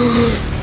through me.